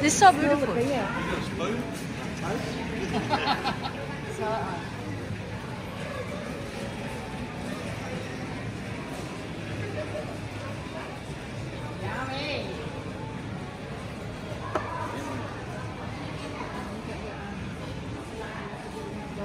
This is so beautiful. Uh,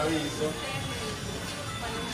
aviso.